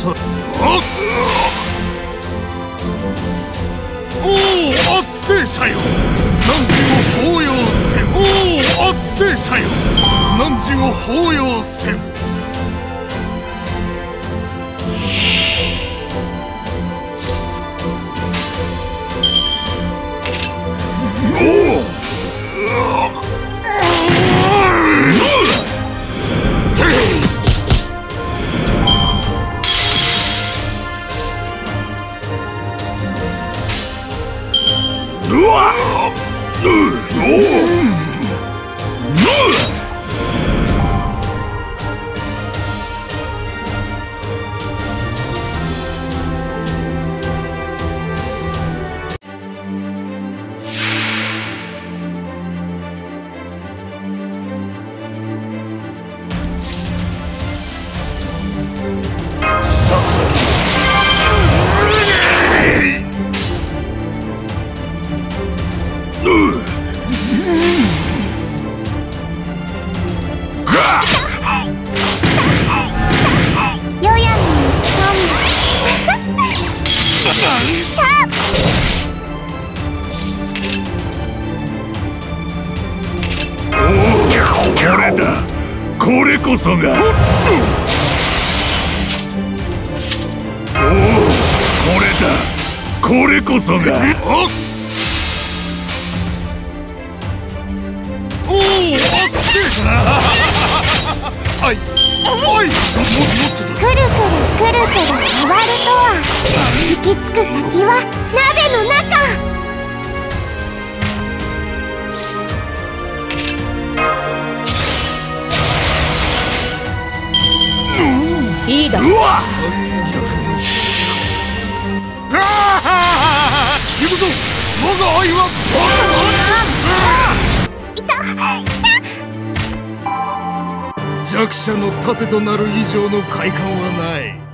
さあっおお圧政者よ汝を抱擁せおお圧政者よ。汝を抱擁せうわっ。これこそが。おおこれだ。これこそが。おおあっせあい。おい。ももっとくるくるくるくる回るとは。行き着く先は鍋のいいだろうわああ行くぞ我が愛は弱者の盾となる以上の快感はない